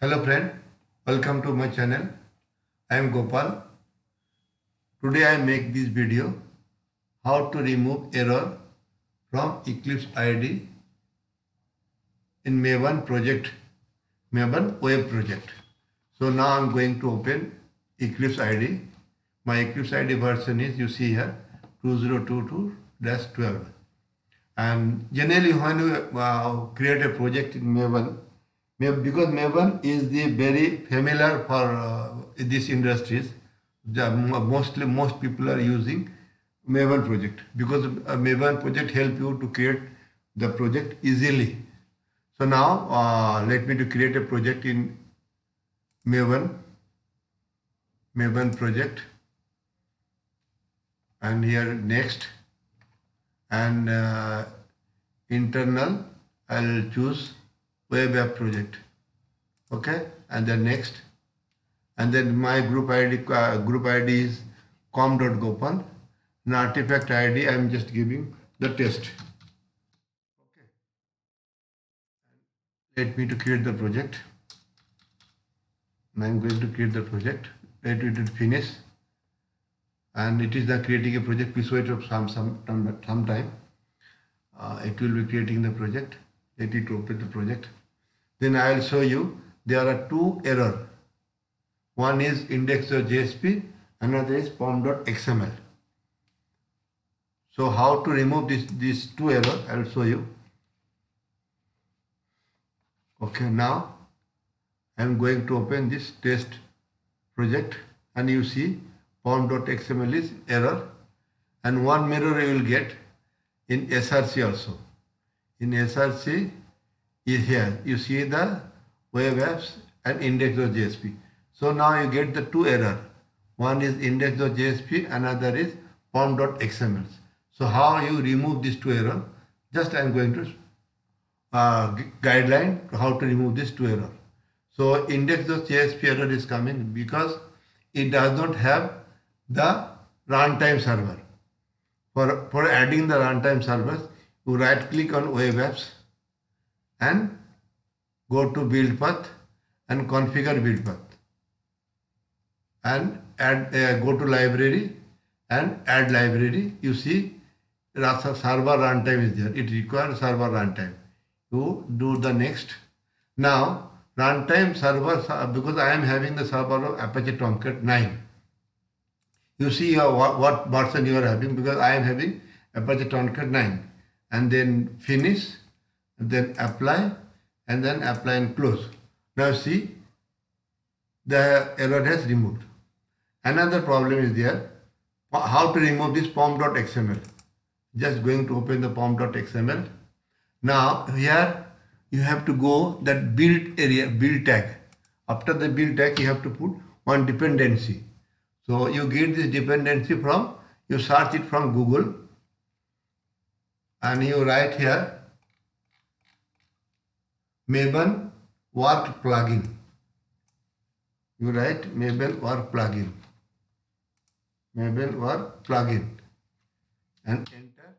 Hello friend, welcome to my channel. I am Gopal. Today I make this video how to remove error from Eclipse ID in Maven project, Maven web project. So now I'm going to open Eclipse ID. My Eclipse ID version is you see here 2022-12 and generally when you uh, create a project in Maven because Maven is the very familiar for uh, these industries. The, mostly most people are using Maven project because a Maven project help you to create the project easily. So now uh, let me to create a project in Maven, Maven project and here next and uh, internal I'll choose web app project. Okay? And then next. And then my group id uh, group id is com.gopal and artifact id i'm just giving the test. Okay. Let me to create the project. I'm going to create the project. Let it finish. And it is the creating a project. Please wait of some some some time. Uh, it will be creating the project. Let it open the project then I will show you there are two error. One is index.jsp, another is pom.xml. So how to remove this these two error I will show you. Okay, now I am going to open this test project and you see pom.xml is error and one mirror you will get in SRC also. In SRC is here. You see the web apps and index.jsp. So now you get the two error. One is index.jsp, another is pom.xml. So how you remove these two error? Just I am going to uh, guideline how to remove this two error. So index.jsp error is coming because it does not have the runtime server. For, for adding the runtime servers, you right click on web apps and go to build path and configure build path. And add uh, go to library and add library. You see server runtime is there. It requires server runtime. You do the next. Now runtime server because i am having the server of apache tomcat 9 you see uh, what, what version you are having because i am having apache tomcat 9 and then finish then apply and then apply and close. Now see the error has removed. Another problem is there. How to remove this pom.xml? Just going to open the pom.xml. Now here you have to go that build area, build tag. After the build tag you have to put one dependency. So you get this dependency from, you search it from Google and you write here Maven war plugin. You write Maven war plugin. Maven war plugin. And enter.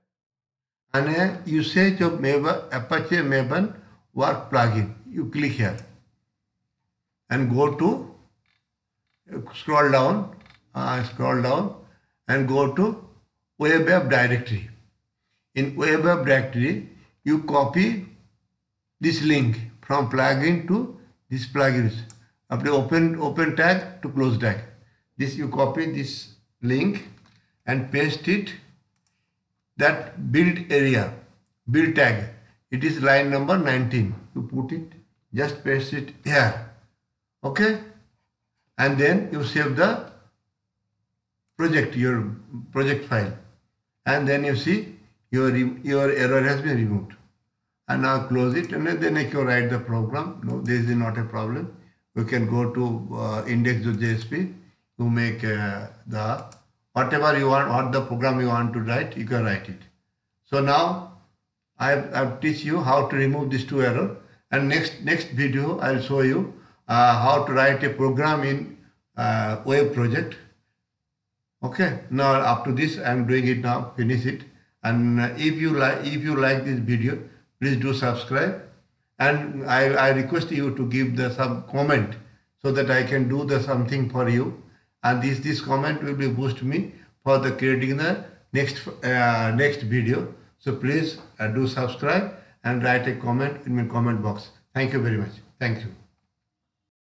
And you search of Maven, Apache Maven war plugin. You click here. And go to, scroll down, uh, scroll down and go to web app directory. In web app directory, you copy this link from plugin to this plugins. After open open tag to close tag. This you copy this link and paste it that build area build tag. It is line number 19. You put it just paste it here. Okay, and then you save the project your project file and then you see your your error has been removed and now close it and then I can write the program. No, this is not a problem. We can go to uh, index.jsp to make uh, the whatever you want, what the program you want to write, you can write it. So now I have, teach you how to remove these two error and next next video I'll show you uh, how to write a program in uh, web project. Okay, now up to this I'm doing it now, finish it. And uh, if you like if you like this video, Please do subscribe. And I, I request you to give the some comment so that I can do the something for you. And this this comment will be boost me for the creating the next uh, next video. So please uh, do subscribe and write a comment in my comment box. Thank you very much. Thank you